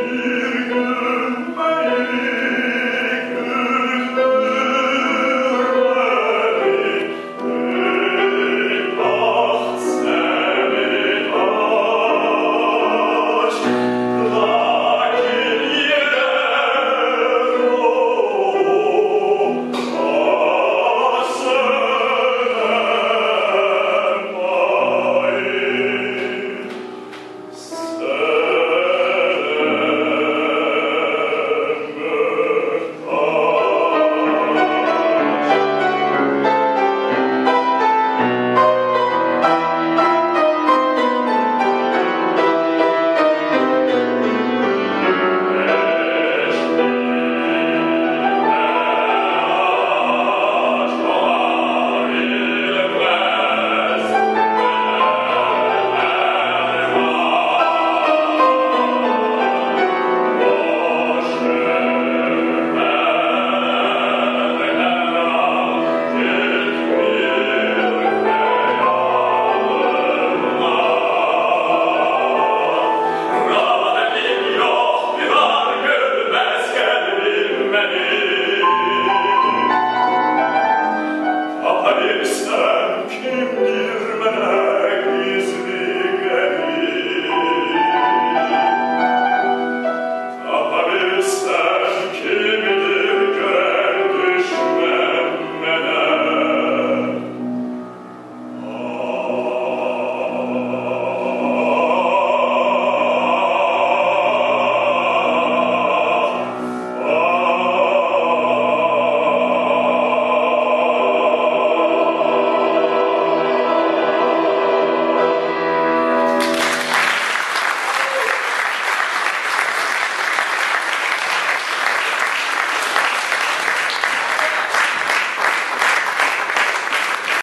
Mm-hmm.